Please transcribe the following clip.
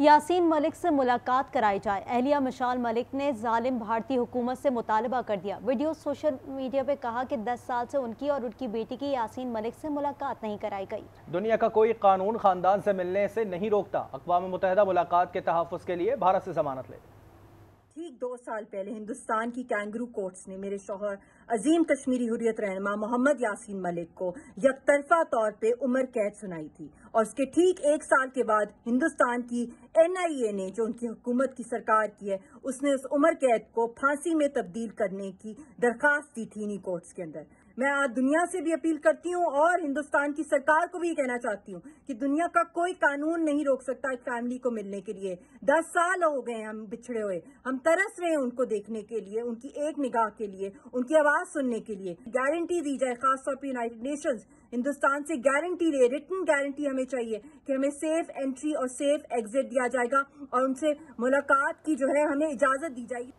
यासीन मलिक से मुलाकात कराई जाए। अहलिया मिशाल मलिक ने जालिम भारतीय हुकूमत से मुतालबा कर दिया। वीडियो सोशल मीडिया पे कहा कि 10 साल से उनकी और उनकी बेटी की यासीन मलिक से मुलाकात नहीं कराई गई। दुनिया का कोई कानून खानदान से मिलने से नहीं रोकता। अकवा मुतहदा मुलाकात के तहफ़ के लिए भारत से जमानत ले। ठीक दो साल पहले हिंदुस्तान की कैंगरू कोर्ट्स ने मेरे शोहर, अजीम कश्मीरी हुरियत रहनमा मोहम्मद यासीन मलिक को यकतरफा तौर पे उम्र कैद सुनाई थी। और उसके ठीक एक साल के बाद हिंदुस्तान की एनआईए ने जो उनकी हुकूमत की सरकार की है, उसने उस उम्र कैद को फांसी में तब्दील करने की दरखास्त दी थी इन्हीं कोर्ट्स के अंदर। मैं आज दुनिया से भी अपील करती हूँ और हिंदुस्तान की सरकार को भी कहना चाहती हूँ कि दुनिया का कोई कानून नहीं रोक सकता एक फैमिली को मिलने के लिए। दस साल हो गए हम बिछड़े हुए। हम तरस रहे हैं उनको देखने के लिए, उनकी एक निगाह के लिए, उनकी आवाज़ सुनने के लिए। गारंटी दी जाए, खासतौर पर यूनाइटेड नेशन हिंदुस्तान से गारंटी ले रिटर्न गारंटी हमें चाहिए कि हमें सेफ़ एंट्री और सेफ़ एग्जिट दिया जाएगा और उनसे मुलाकात की जो है हमें इजाज़त दी जाएगी।